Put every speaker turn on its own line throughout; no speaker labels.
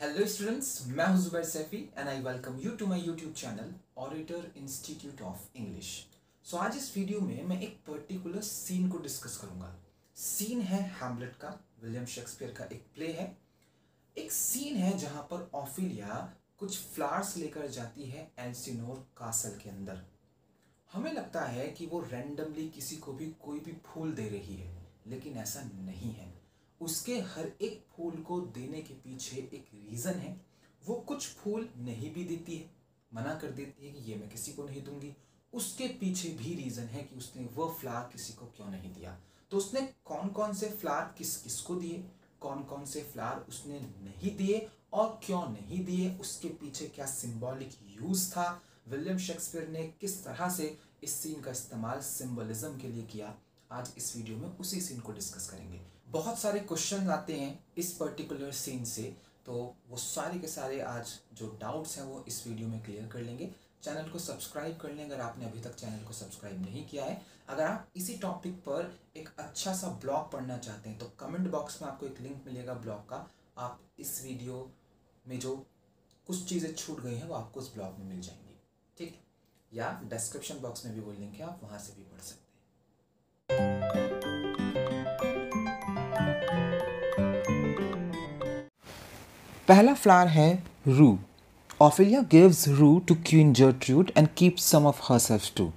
Hello students मैं हूँ Zubair Saifi and I welcome you to my YouTube channel auditor institute of English so आज इस video में मैं एक पर्टिकुलर सीन को डिस्कस करूँगा। सीन है हैमलेट का विलियम शेक्सपियर का एक प्ले है। एक सीन है जहाँ पर ऑफिलिया कुछ फ्लावर्स लेकर जाती है एल्सिनोर कासल के अंदर। हमें लगता है कि वो रैंडमली किसी को भी कोई भी फूल दे रही है, लेकिन ऐसा नहीं है। उसके हर एक फूल को देने के पीछे एक रीज़न है। वो कुछ फूल नहीं भी देती है। मना कर देती है कि ये मैं किसी को नहीं दूँगी। उसके पीछे भी रीज़न है कि उसने वो फ्लावर किसी को क्यों नहीं दिया। तो उसने कौन कौन से फ्लावर किस किस को दिए? कौन कौन से फ्लावर उसने नहीं दिए और क्यों नहीं दिए? उसके पीछे क्या सिंबॉलिक यूज़ था? विलियम शेक्सपियर ने किस तरह से इस सीन का इस्तेमाल सिंबलिज्म के लिए किया? आज इस वीडियो में उसी सीन को डिस्कस करेंगे। बहुत सारे क्वेश्चन आते हैं इस पर्टिकुलर सीन से तो वो सारे के सारे आज जो डाउट्स हैं वो इस वीडियो में क्लियर कर लेंगे। चैनल को सब्सक्राइब कर लें अगर आपने अभी तक चैनल को सब्सक्राइब नहीं किया है। अगर आप इसी टॉपिक पर एक अच्छा सा ब्लॉग पढ़ना चाहते हैं तो कमेंट बॉक्स में आपको एक लिंक मिलेगा ब्लॉग का। आप इस वीडियो में जो कुछ चीज़ें छूट गई हैं, वो आपको उस ब्लॉग में मिल जाएँगी। ठीक? या डिस्क्रिप्शन बॉक्स में भी वो लिंक है, आप वहाँ से भी पढ़ सकते हैं।
पहला फ्लावर है rue Ophelia gives rue to queen Gertrude and keeps some of herself to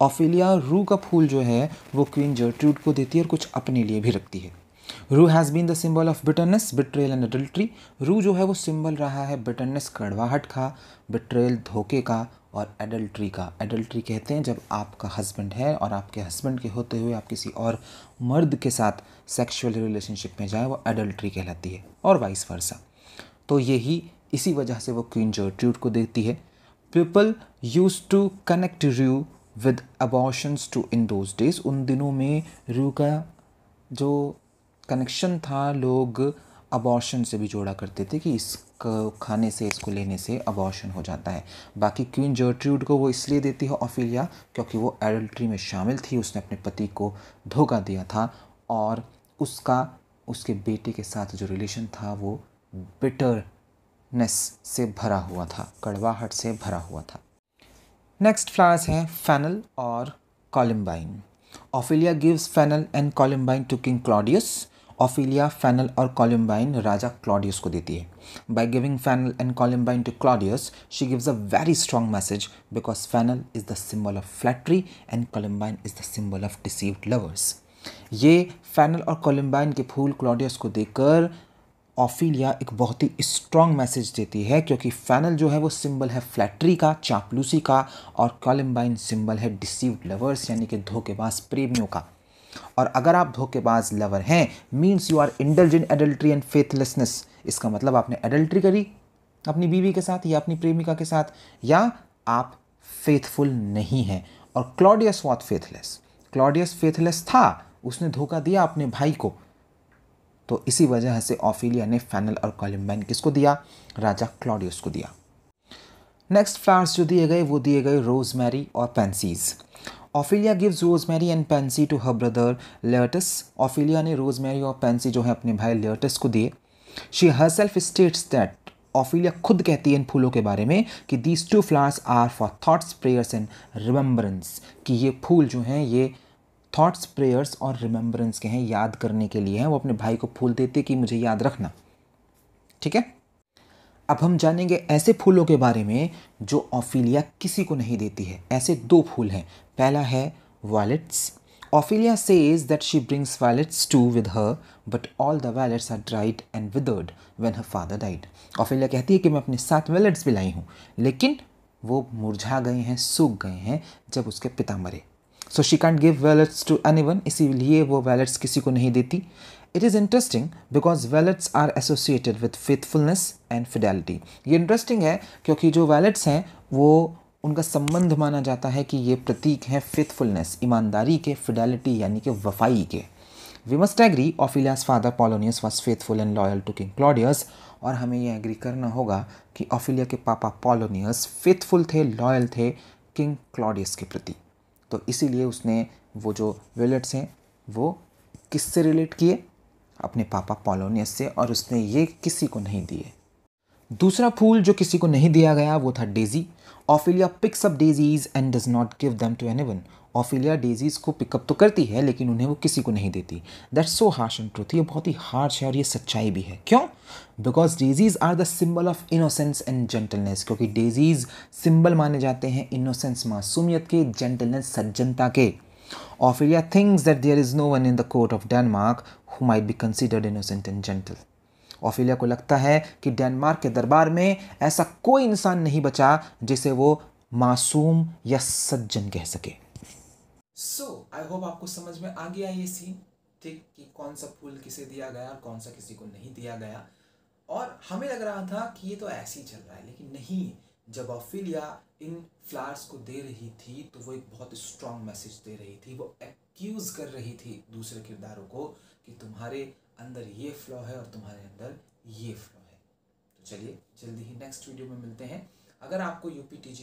Ophelia rue का फूल जो है, वो क्वीन जर्ट्रूड को देती है और कुछ अपने लिए भी रखती है। Rue has been the symbol of bitterness betrayal and adultery rue जो है, वो सिंबल रहा है बिटरनेस कड़वाहट का बिट्रेल धोखे का और एडल्ट्री का। एडल्ट्री कहते हैं जब आपका हस्बैंड है और आपके हस्बैंड के होते हुए आप किसी और मर्द के साथ सेक्सुअल रिलेशनशिप में जाए, वो एडल्ट्री कहलाती है और वाइस वर्सा तो यही इसी वजह से वो क्वीन जर्ट्रूड को देती है। People use to connect rue with abortions too in those days उन दिनों में रू का जो कनेक्शन था, लोग अबॉर्शन से भी जोड़ा करते थे कि इस खाने से, इसको लेने से अबॉर्शन हो जाता है। बाकी क्वीन जर्ट्रूड को वो इसलिए देती है ऑफिलिया क्योंकि वो एडल्ट्री में शामिल थी, उसने अपने पति को धोखा दिया था और उसका, उसके बेटे के साथ जो रिलेशन था वो बिटरनेस से भरा हुआ था, कड़वाहट से भरा हुआ था। नेक्स्ट फ्लावर्स हैं फैनल और columbine Ophelia gives fennel and columbine to king Claudius Ophelia fennel और कॉलिम्बाइन राजा क्लॉडियस को देती है। By giving fennel and columbine to Claudius she gives a very strong message because fennel is the symbol of flattery and columbine is the symbol of deceived lovers ये fennel और कॉलिम्बाइन के फूल Claudius को देकर Ophelia एक बहुत ही strong message देती है क्योंकि फैनल जो है वो सिंबल है फ्लैटरी का, चापलूसी का और कॉलिम्बाइन सिंबल है डिसीव्ड लवर्स यानी कि धोखेबाज प्रेमियों का। और अगर आप धोखेबाज लवर हैं means you are indulge in adultery and faithlessness इसका मतलब आपने एडल्ट्री करी अपनी बीवी के साथ या अपनी प्रेमिका के साथ, या आप फेथफुल नहीं हैं। और Claudius what faithless Claudius faithless था, उसने धोखा दिया अपने भाई को। तो इसी वजह से ऑफिलिया ने फैनल और कॉलिम्बाइन किसको दिया? राजा क्लॉडियस को दिया। नेक्स्ट फ्लावर्स जो दिए गए, वो दिए गए रोजमेरी और pansies. Ophelia gives rosemary and pansy to her brother Laertes Ophelia ने रोजमेरी और पेंसी जो है अपने भाई लेटस को दिए। She herself states that Ophelia खुद कहती है इन फूलों के बारे में कि these two flowers are for thoughts prayers and remembrance कि ये फूल जो हैं, ये थॉट्स प्रेयर्स और रिमेम्बरेंस के हैं, याद करने के लिए हैं। वो अपने भाई को फूल देते कि मुझे याद रखना। ठीक है? अब हम जानेंगे ऐसे फूलों के बारे में जो ऑफिलिया किसी को नहीं देती है। ऐसे दो फूल हैं। पहला है violets Ophelia says that she brings violets to with her but all the violets are dried and withered when her father died Ophelia कहती है कि मैं अपने साथ वायलेट्स भी लाई हूँ, लेकिन वो मुरझा गए हैं, सूख गए हैं जब उसके पिता मरे। So she can't give violets to anyone इसीलिए वो वैलेट्स किसी को नहीं देती। It is interesting because violets are associated with faithfulness and fidelity ये इंटरेस्टिंग है क्योंकि जो वैलेट्स हैं, वो उनका संबंध माना जाता है कि ये प्रतीक हैं फेथफुलनेस ईमानदारी के फिडेलिटी यानी कि वफाई के। We must agree Ophelia's father Polonius was faithful and loyal to king Claudius और हमें ये एग्री करना होगा कि ऑफिलिया के पापा पॉलोनियस फेथफुल थे लॉयल थे किंग क्लॉडियस के प्रति। तो इसीलिए उसने वो जो वेलेट्स हैं, वो किससे रिलेट किए? अपने पापा पॉलोनियस से, और उसने ये किसी को नहीं दिए। दूसरा फूल जो किसी को नहीं दिया गया, वो था daisy. Ophelia picks up daisies and does not give them to anyone. Ophelia daisies को पिकअप तो करती है, लेकिन उन्हें वो किसी को नहीं देती। That's so harsh and truth ये बहुत ही हार्श है और ये सच्चाई भी है। क्यों? Because daisies are the symbol of innocence and gentleness क्योंकि डेजीज सिंबल माने जाते हैं इनोसेंस मासूमियत के जेंटलनेस सज्जनता के। Ophelia thinks that there is no one in the court of Denmark who might be considered innocent and gentle Ophelia को लगता है कि डेनमार्क के दरबार में ऐसा कोई इंसान नहीं बचा जिसे वो मासूम या सज्जन कह सके।
सो आई होप आपको समझ में आ गया ये सीन ठीक, कि कौन सा फूल किसे दिया गया और कौन सा किसी को नहीं दिया गया। और हमें लग रहा था कि ये तो ऐसे ही चल रहा है, लेकिन नहीं। जब ऑफिलिया इन फ्लावर्स को दे रही थी तो वो एक बहुत स्ट्रॉन्ग मैसेज दे रही थी। वो एक्यूज कर रही थी दूसरे किरदारों को कि तुम्हारे अंदर ये फ्लॉ है और तुम्हारे अंदर ये फ्लॉ है। तो चलिए, जल्दी ही नेक्स्ट वीडियो में मिलते हैं। अगर आपको यूपी टी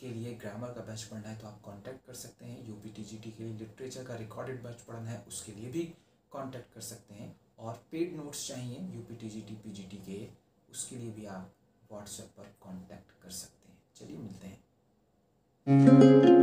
के लिए ग्रामर का बैच पढ़ना है तो आप कांटेक्ट कर सकते हैं। यूपी टी के लिए लिटरेचर का रिकॉर्डेड बैच पढ़ना है, उसके लिए भी कांटेक्ट कर सकते हैं। और पेड नोट्स चाहिए यूपी टी जी के, उसके लिए भी आप व्हाट्सएप पर कांटेक्ट कर सकते हैं। चलिए, मिलते हैं।